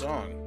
song.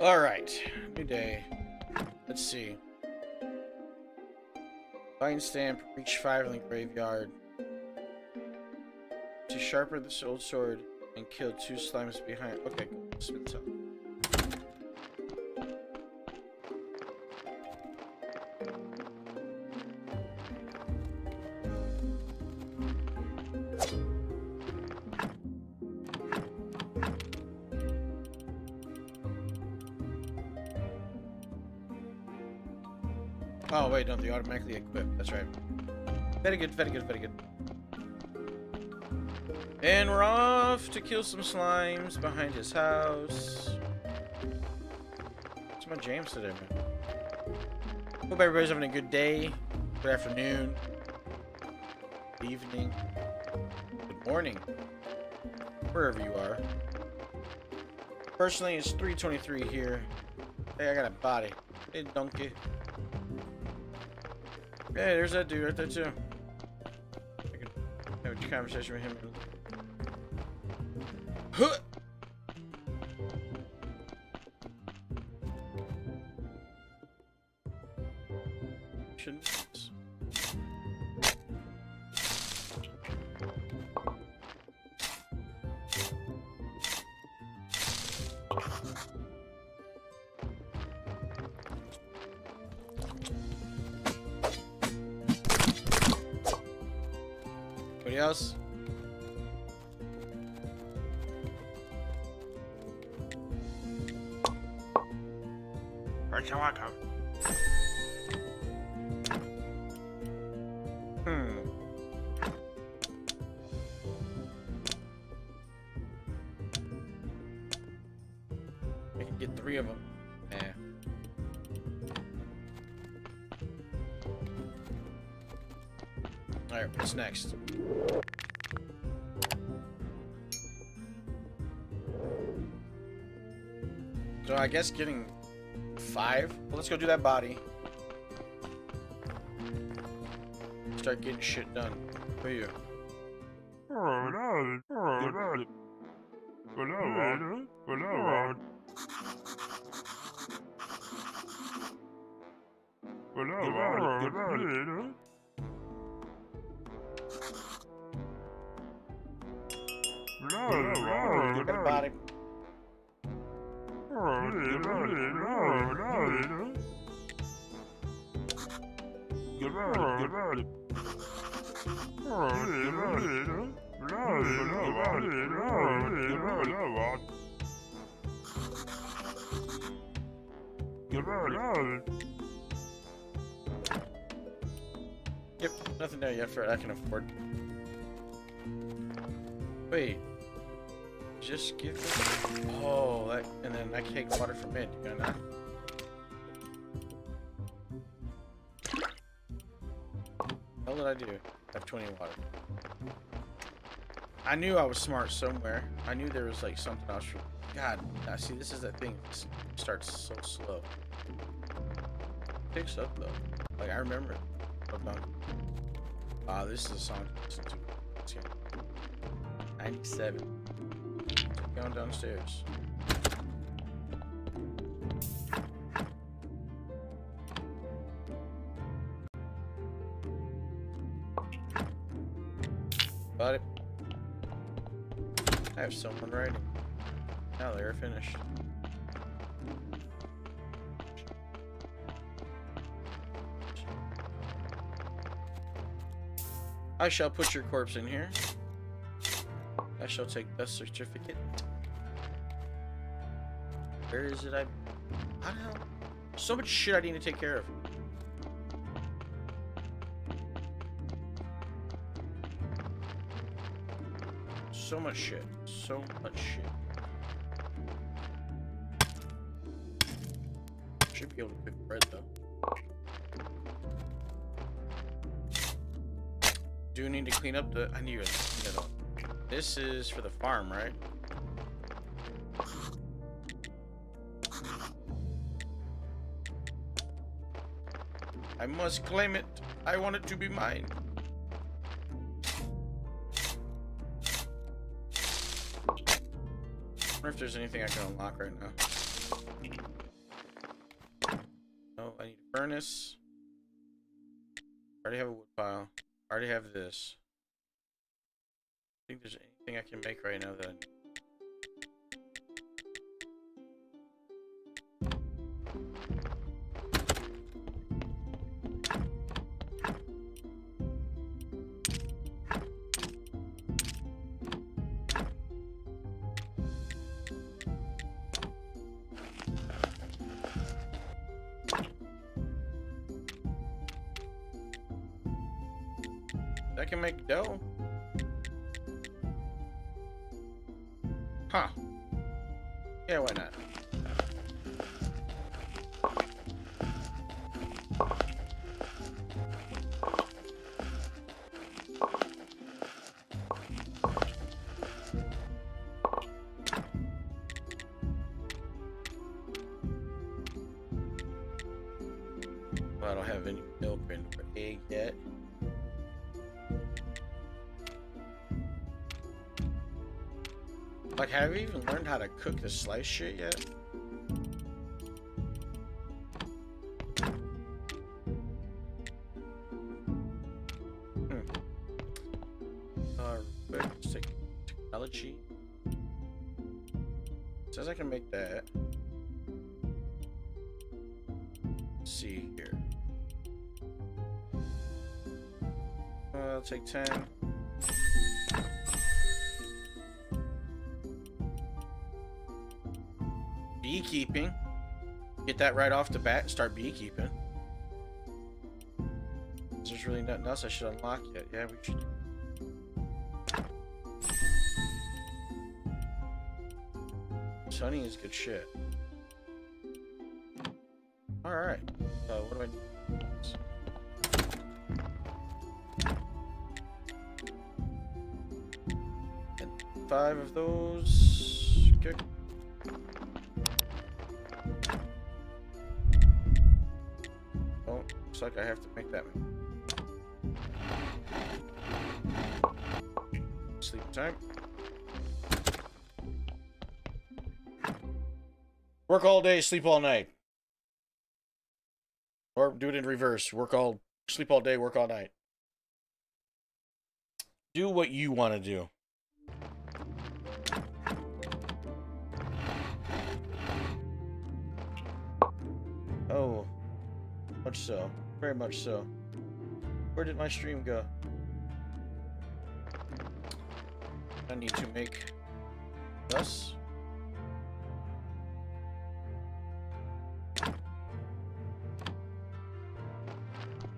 All right, new day. Let's see. Find stamp, reach five in the graveyard. To sharpen this old sword and kill two slimes behind. Okay, cool. Spin They automatically equip. That's right. Very good, very good, very good. And we're off to kill some slimes behind his house. What's my jams today, man? Hope everybody's having a good day, good afternoon, evening, good morning, wherever you are. Personally, it's 323 here. Hey, I got a body. Hey, donkey. Hey, there's that dude right there too. I can have a conversation with him. Huh! Anybody else? Hmm. I can get three of them. Yeah. Alright, what's next? I guess getting five. Well, let's go do that body. Start getting shit done. Who are you? Body. Yep, nothing there yet for I can afford. Wait. Just give it. Oh, that, and then I take water from it. You know, did I do? I have 20 water. I knew I was smart somewhere. I knew there was like something else. God, now see, this is the thing. It starts so slow. Picks up though. Like I remember. Ah, this is a song to listen to. 97. Going downstairs. Got it. I have someone writing. Now they're finished. I shall put your corpse in here. I shall take the certificate. Where is it? I. don't know. So much shit I need to take care of. So much shit. So much shit. Should be able to cook bread though. Do need to clean up the. I need to. This is for the farm, right? Must claim it. I want it to be mine. I wonder if there's anything I can unlock right now. No, I need a furnace. I already have a wood pile. I already have this. I think there's anything I can make right now that I need. Yeah, why not? Have you even learned how to cook the slice shit yet? Hmm. Uh, technology. Says I can make that. See here. Uh, I'll take 10. Beekeeping. Get that right off the bat start beekeeping. There's really nothing else I should unlock yet. Yeah, we should. Sunny is good shit. Alright. Uh, what do I need? Five of those. Okay. I have to make that. Sleep time. Work all day, sleep all night. Or do it in reverse. Work all sleep all day, work all night. Do what you want to do. Oh, much so. Very much so. Where did my stream go? I need to make this.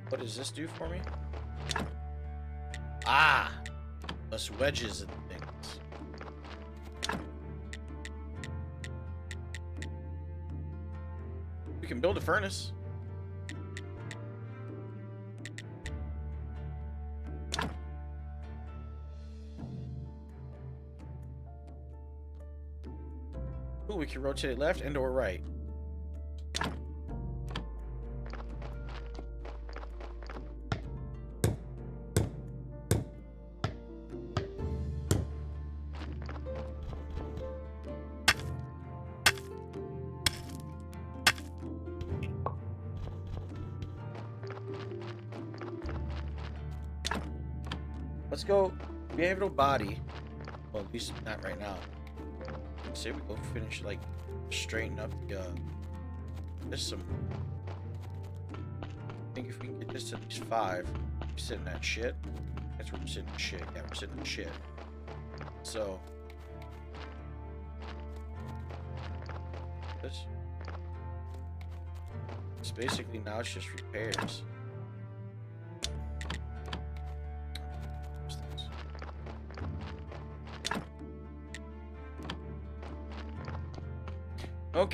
What does this do for me? Ah! Less wedges and things. We can build a furnace. We can rotate it left and or right. Let's go behavioral body. Well, at least not right now. Say we go finish like straighten up the uh there's some I think if we can get this to at least five, we're sitting at shit. That's where we're sitting shit. Yeah, we're sitting shit. So this. It's basically now it's just repairs.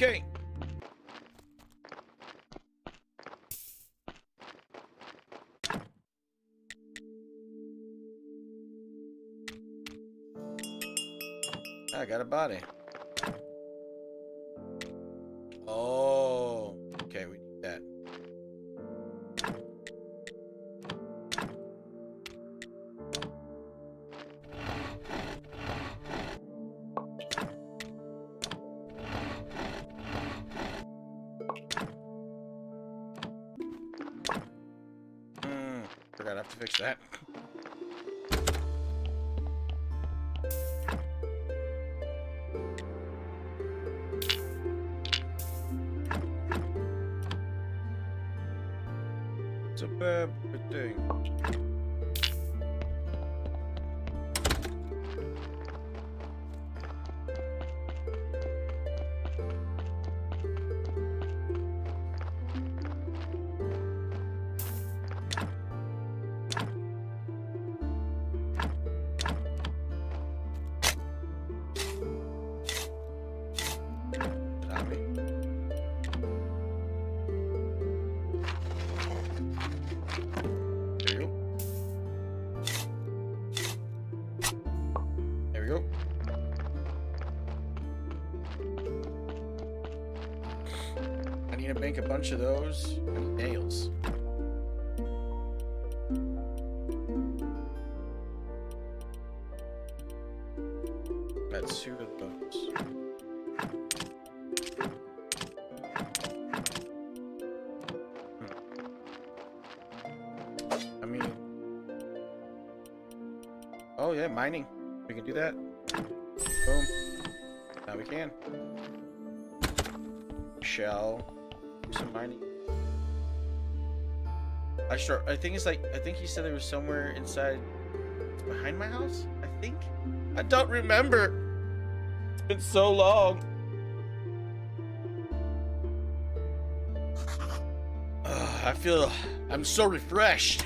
Okay. I got a body. Have to fix that. Make a bunch of those. Need nails. That's two of those. Hmm. I mean, oh yeah, mining. We can do that. Boom. Now we can. Shell. Do some mining. I sure. I think it's like. I think he said it was somewhere inside, behind my house. I think. I don't remember. It's been so long. Ugh, I feel. I'm so refreshed.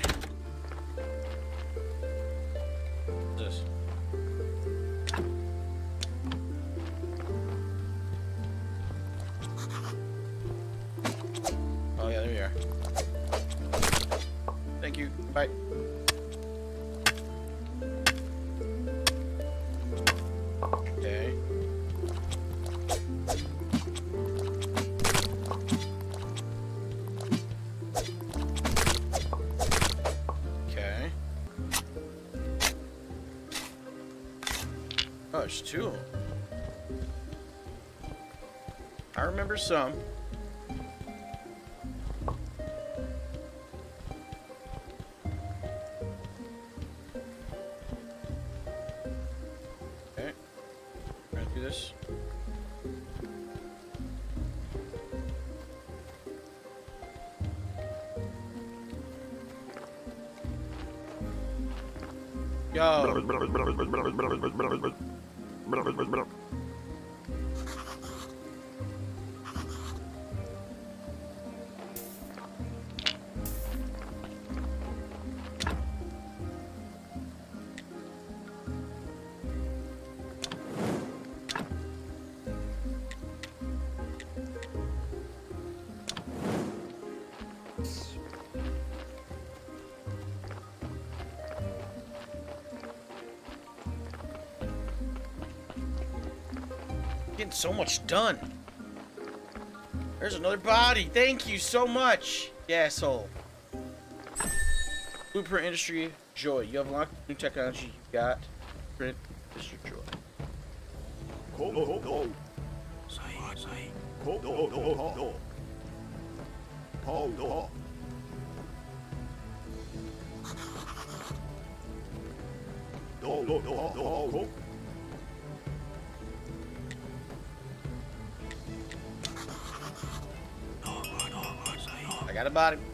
Them. I remember some. Okay. Yo. getting so much done. There's another body. Thank you so much, you asshole. Blueprint Industry Joy. You have unlocked new technology. You got Blueprint Industry Joy. Go, go, go. Say, say, go, go, go, go. I got a body.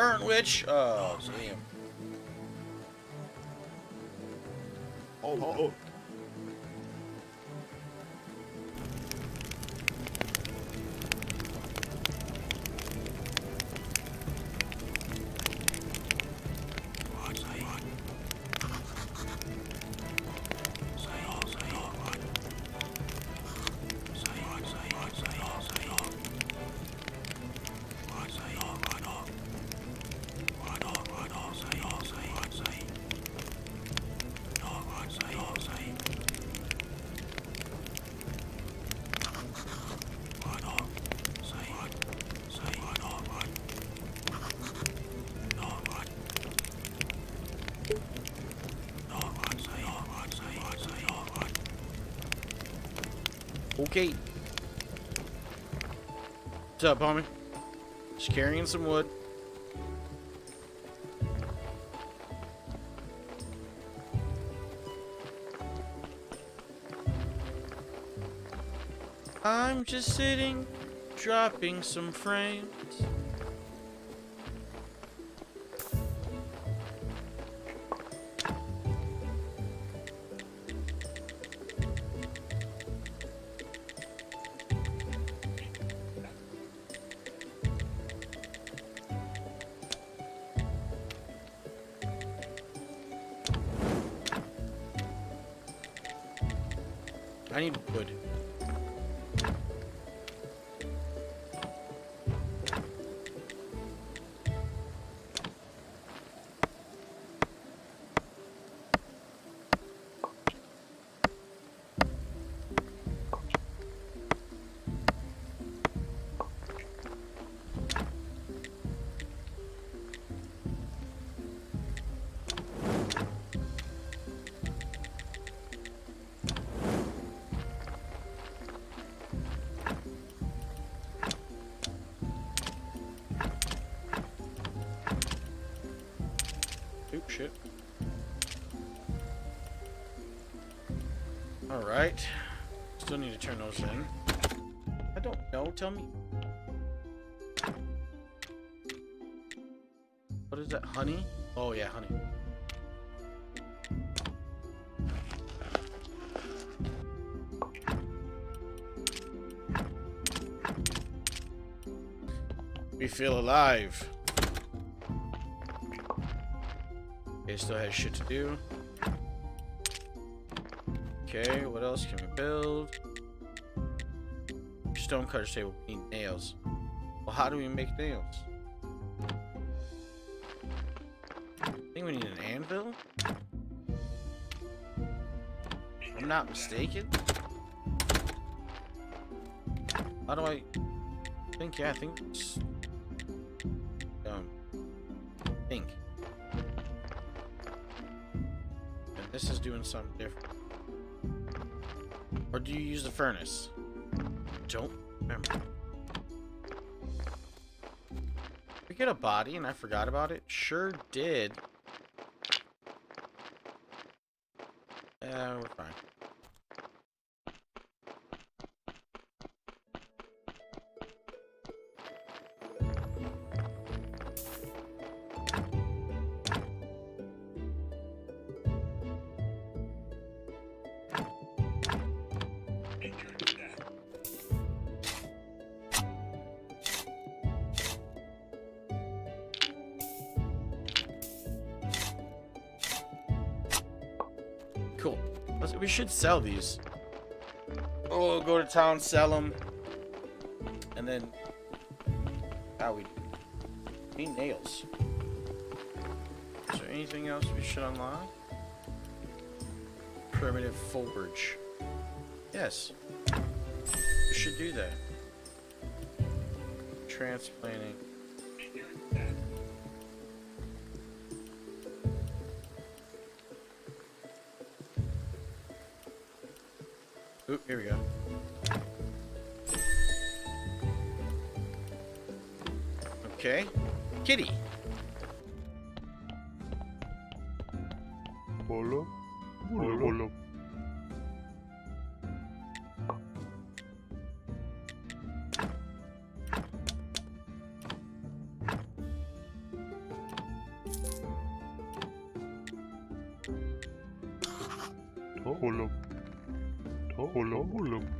Burn witch! Oh, damn. Oh, oh. oh. Okay. What's up, homie? Just carrying some wood. I'm just sitting, dropping some frames. I need wood. Alright. Still need to turn those in. I don't know, tell me. What is that, honey? Oh yeah, honey. We feel alive. Okay, still has shit to do. Okay, what else can we build? Stone cutter table. We need nails. Well, how do we make nails? I think we need an anvil. I'm not mistaken. How do I think? Yeah, I think. It's, um, think. And this is doing something different. Or do you use the furnace? Don't remember. We get a body and I forgot about it? Sure did. Should sell these. Oh, go to town, sell them, and then how we need nails. Is there anything else we should unlock? Primitive forge. Yes. We should do that. Transplanting. kitty. Bolo. Bolo. Bolo. Bolo. Bolo. Bolo.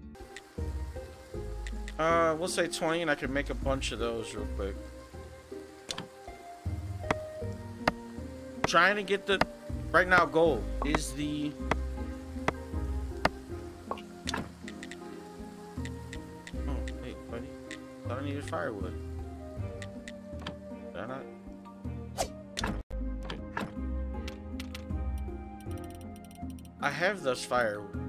Uh, we'll say 20 and I can make a bunch of those real quick. Trying to get the right now goal is the Oh, wait, buddy. Thought I needed firewood. Did I not? I have those firewood.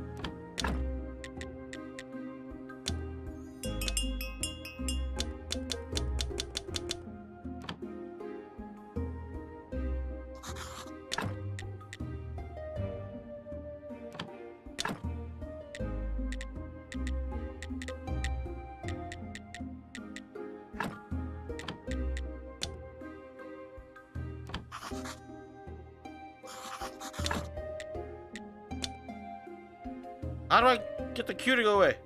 How do I get the cue to go away?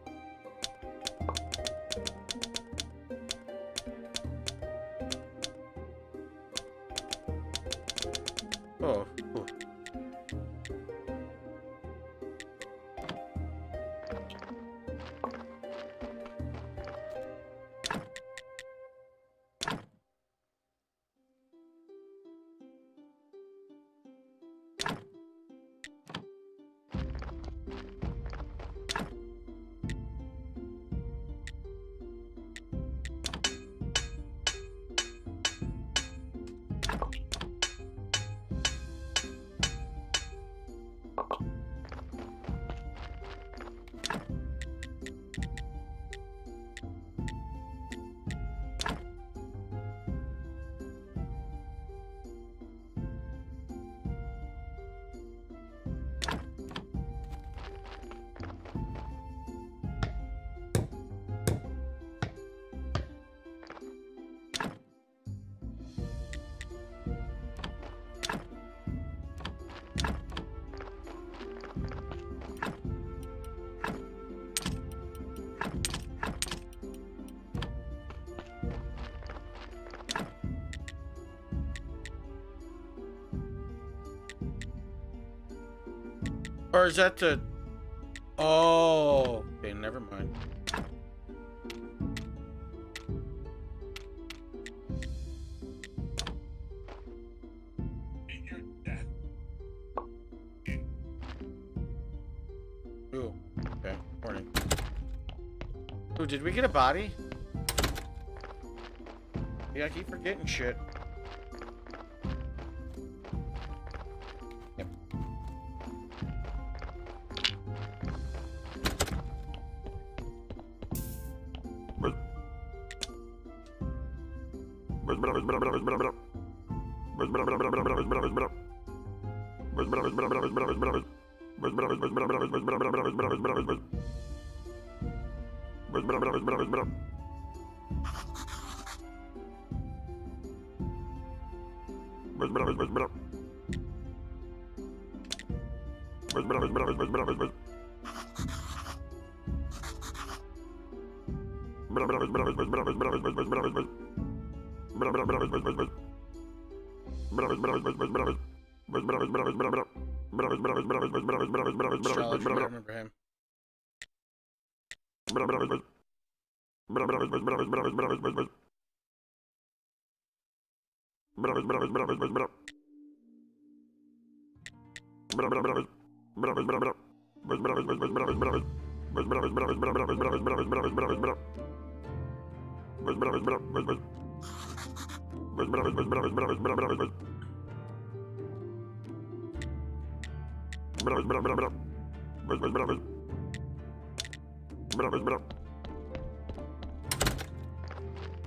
Or is that the... Oh, okay, never mind. Ooh, okay, morning. Ooh, did we get a body? Yeah, I keep forgetting shit. Remember him.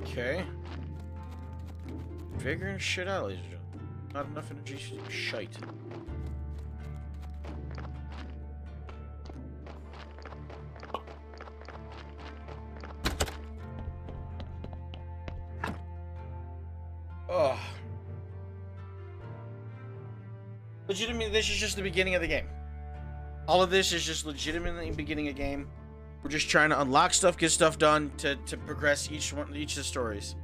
Okay. Figuring shit out, ladies and gentlemen. Not enough energy to shite. Oh. Legitimately, this is just the beginning of the game. All of this is just legitimately beginning a game. We're just trying to unlock stuff, get stuff done to, to progress each one, each of the stories.